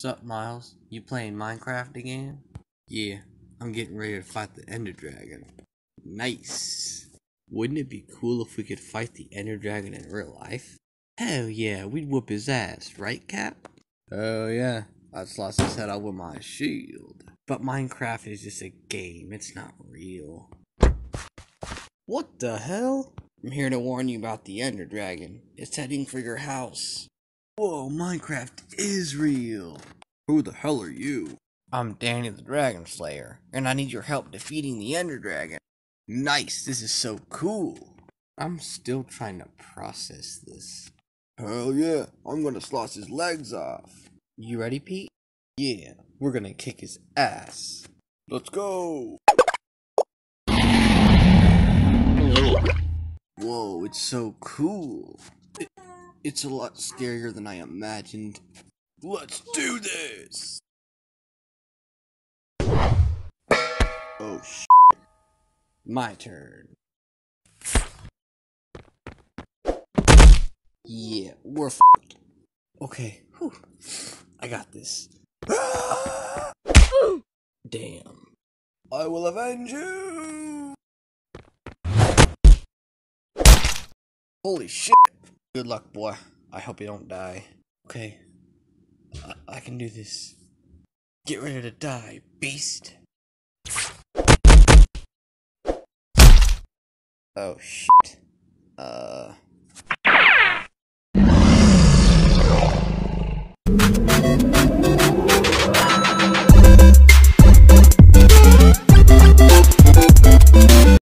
Sup, Miles? You playing Minecraft again? Yeah, I'm getting ready to fight the Ender Dragon. Nice. Wouldn't it be cool if we could fight the Ender Dragon in real life? Hell yeah, we'd whoop his ass, right, Cap? Oh yeah, I'd slice his head off with my shield. But Minecraft is just a game, it's not real. What the hell? I'm here to warn you about the Ender Dragon. It's heading for your house. Whoa, Minecraft is real. Who the hell are you? I'm Danny the Dragon Slayer, and I need your help defeating the Ender Dragon. Nice, this is so cool. I'm still trying to process this. Hell yeah, I'm gonna slice his legs off. You ready, Pete? Yeah, we're gonna kick his ass. Let's go! Whoa, it's so cool. It, it's a lot scarier than I imagined. Let's do this! Oh, sh. My turn. Yeah, we're f***ed. Okay, whew. I got this. Damn. I will avenge you! Holy shit! Good luck, boy. I hope you don't die. Okay. I, I can do this. Get ready to die, beast. Oh shit. Uh.